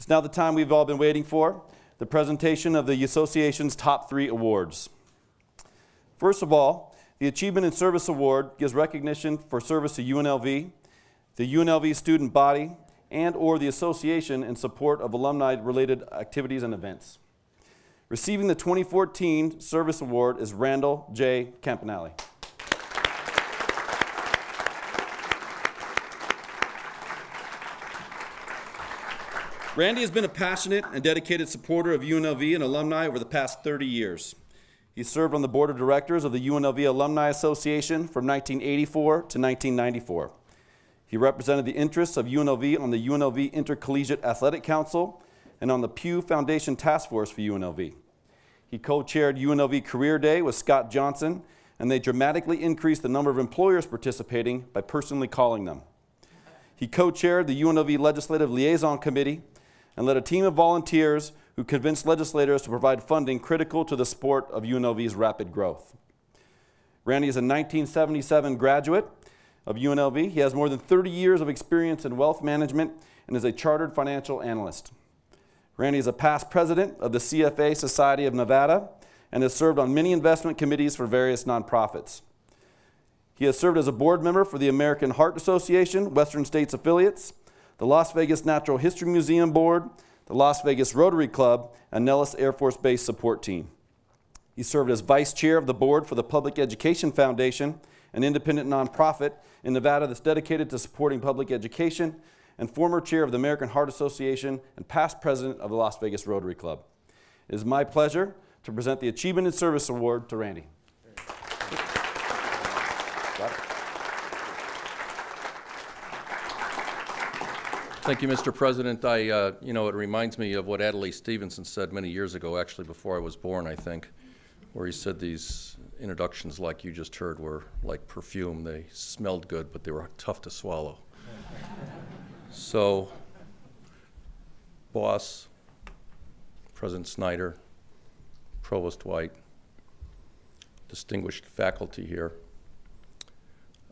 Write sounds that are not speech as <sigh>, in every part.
It's now the time we've all been waiting for the presentation of the association's top three awards. First of all, the Achievement in Service Award gives recognition for service to UNLV, the UNLV student body, and or the association in support of alumni-related activities and events. Receiving the 2014 Service Award is Randall J. Campanale. Randy has been a passionate and dedicated supporter of UNLV and alumni over the past 30 years. He served on the board of directors of the UNLV Alumni Association from 1984 to 1994. He represented the interests of UNLV on the UNLV Intercollegiate Athletic Council and on the Pew Foundation Task Force for UNLV. He co-chaired UNLV Career Day with Scott Johnson, and they dramatically increased the number of employers participating by personally calling them. He co-chaired the UNLV Legislative Liaison Committee and led a team of volunteers who convinced legislators to provide funding critical to the support of UNLV's rapid growth. Randy is a 1977 graduate of UNLV. He has more than 30 years of experience in wealth management and is a chartered financial analyst. Randy is a past president of the CFA Society of Nevada and has served on many investment committees for various nonprofits. He has served as a board member for the American Heart Association, Western States Affiliates, the Las Vegas Natural History Museum Board, the Las Vegas Rotary Club, and Nellis Air Force Base Support Team. He served as vice chair of the board for the Public Education Foundation, an independent nonprofit in Nevada that's dedicated to supporting public education, and former chair of the American Heart Association and past president of the Las Vegas Rotary Club. It is my pleasure to present the Achievement and Service Award to Randy. Thank you, Mr. President. I, uh, you know, it reminds me of what Adlai Stevenson said many years ago, actually before I was born, I think, where he said these introductions like you just heard were like perfume. They smelled good, but they were tough to swallow. so, boss, President Snyder, Provost White, distinguished faculty here,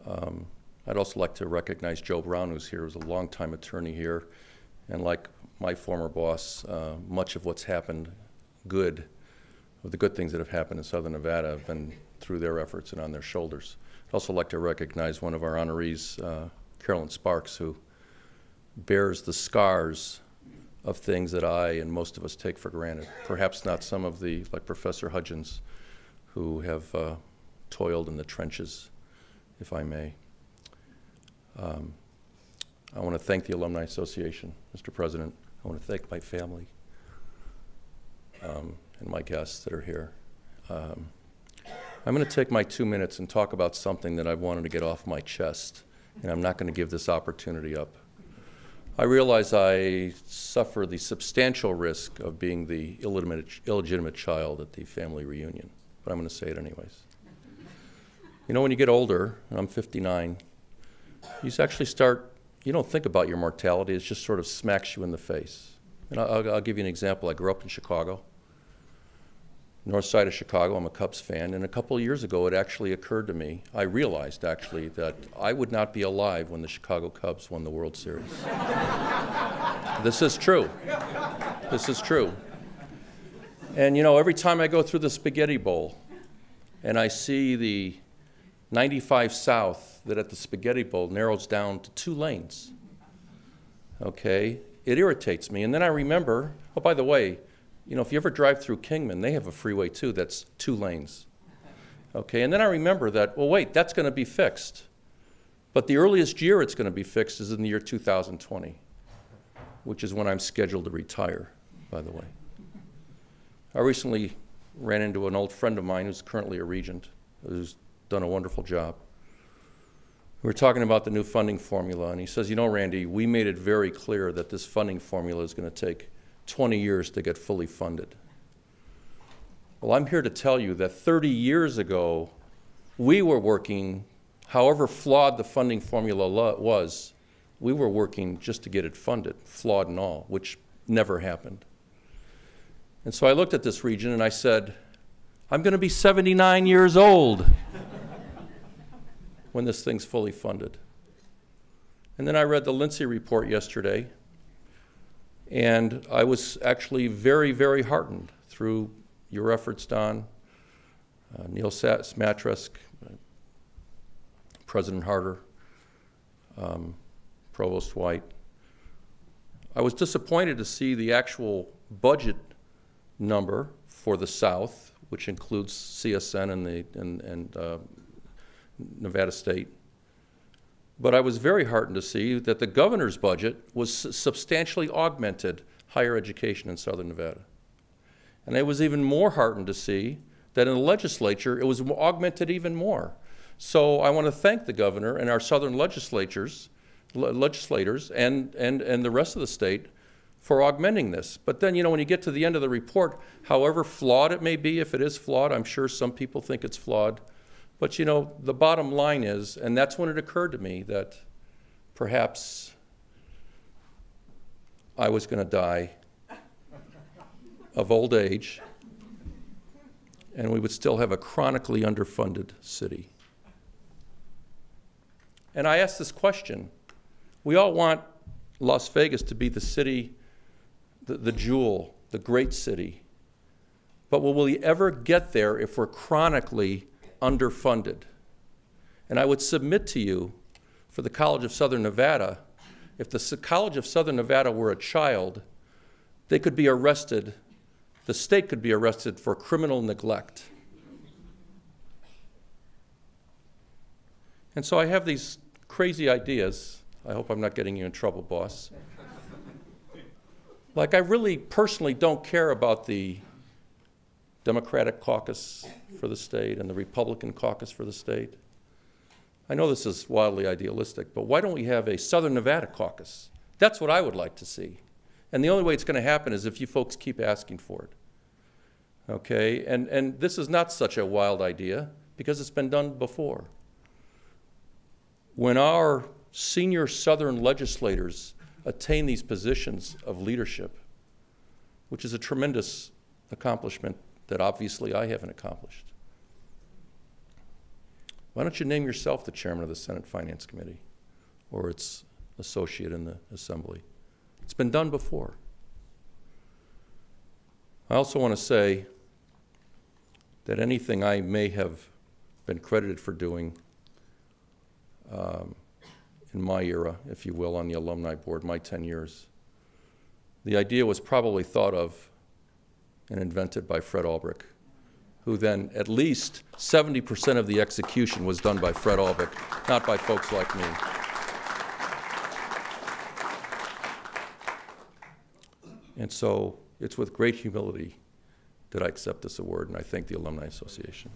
um, I'd also like to recognize Joe Brown, who's here, who's a longtime attorney here. And like my former boss, uh, much of what's happened good, of the good things that have happened in Southern Nevada, have been through their efforts and on their shoulders. I'd also like to recognize one of our honorees, uh, Carolyn Sparks, who bears the scars of things that I and most of us take for granted. Perhaps not some of the, like Professor Hudgens, who have uh, toiled in the trenches, if I may. Um, I want to thank the Alumni Association, Mr. President. I want to thank my family um, and my guests that are here. Um, I'm going to take my two minutes and talk about something that I've wanted to get off my chest, and I'm not going to give this opportunity up. I realize I suffer the substantial risk of being the illegitimate, illegitimate child at the family reunion, but I'm going to say it anyways. You know, when you get older, I'm 59, you actually start, you don't think about your mortality, it just sort of smacks you in the face. And I'll, I'll give you an example. I grew up in Chicago, north side of Chicago. I'm a Cubs fan. And a couple of years ago, it actually occurred to me, I realized actually that I would not be alive when the Chicago Cubs won the World Series. <laughs> this is true. This is true. And you know, every time I go through the spaghetti bowl and I see the 95 South that at the Spaghetti Bowl narrows down to two lanes. Okay, it irritates me. And then I remember, oh, by the way, you know, if you ever drive through Kingman, they have a freeway too that's two lanes. Okay, and then I remember that, well, wait, that's going to be fixed. But the earliest year it's going to be fixed is in the year 2020, which is when I'm scheduled to retire, by the way. I recently ran into an old friend of mine who's currently a regent, who's done a wonderful job. We were talking about the new funding formula, and he says, You know, Randy, we made it very clear that this funding formula is going to take 20 years to get fully funded. Well, I'm here to tell you that 30 years ago, we were working, however flawed the funding formula was, we were working just to get it funded, flawed and all, which never happened. And so I looked at this region and I said, I'm going to be 79 years old when this thing's fully funded. And then I read the Lindsay report yesterday, And I was actually very, very heartened through your efforts, Don, uh, Neal Smatresk, uh, President Harder, um, Provost White. I was disappointed to see the actual budget number for the South, which includes CSN and the and, and uh, Nevada State. But I was very heartened to see that the governor's budget was substantially augmented higher education in Southern Nevada. And I was even more heartened to see that in the legislature it was augmented even more. So I want to thank the governor and our southern legislatures, le- legislators, and, and, and the rest of the state for augmenting this. But then, you know, when you get to the end of the report, however flawed it may be, if it is flawed, I'm sure some people think it's flawed. But, you know, the bottom line is, and that's when it occurred to me that perhaps I was going to die of old age, and we would still have a chronically underfunded city. And I ask this question we all want Las Vegas to be the city, the, the jewel, the great city. But will we ever get there if we're chronically underfunded? And I would submit to you, for the College of Southern Nevada, if the College of Southern Nevada were a child, they could be arrested, the state could be arrested for criminal neglect. And so I have these crazy ideas. I hope I'm not getting you in trouble, boss. Like, I really personally don't care about the Democratic caucus for the state and the Republican caucus for the state. I know this is wildly idealistic, but why don't we have a Southern Nevada caucus? That's what I would like to see. And the only way it's going to happen is if you folks keep asking for it. Okay? And, and this is not such a wild idea because it's been done before. When our senior Southern legislators attain these positions of leadership, which is a tremendous accomplishment that obviously I haven't accomplished. Why don't you name yourself the chairman of the Senate Finance Committee or its associate in the Assembly? It's been done before. I also want to say that anything I may have been credited for doing um, in my era, if you will, on the alumni board, my 10 years, the idea was probably thought of and invented by Fred Albrecht, who then at least 70% of the execution was done by Fred Albrecht, not by folks like me. And so it's with great humility that I accept this award, and I thank the Alumni Association.